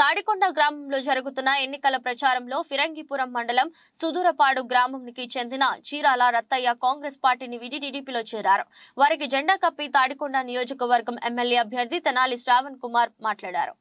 తాడికొండ గ్రామంలో జరుగుతున్న ఎన్నికల ప్రచారంలో ఫిరంగిపురం మండలం సుదూరపాడు గ్రామంకి చెందిన చీరాల రత్తయ్య కాంగ్రెస్ పార్టీని విడి టీడీపీలో చేరారు. వారికి జెండా కప్పి తాడికొండ నియోజకవర్గం ఎమ్మెల్యే అభ్యర్థి తెనాలి శ్రావణ్ కుమార్ మాట్లాడారు.